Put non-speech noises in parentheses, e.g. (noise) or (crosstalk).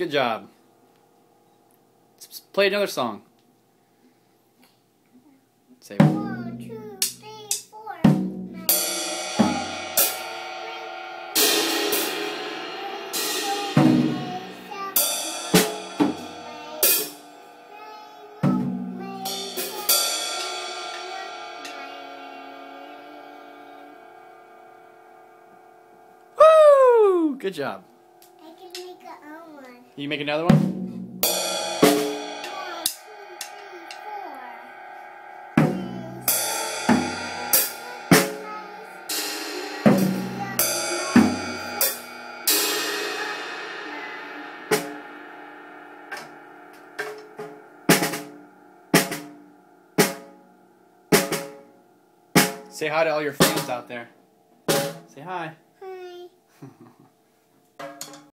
Good job. Let's play another song. Say! Good job. One. You make another one? One, two, three, four. Say hi to all your fans out there. Say hi. Hi. (laughs)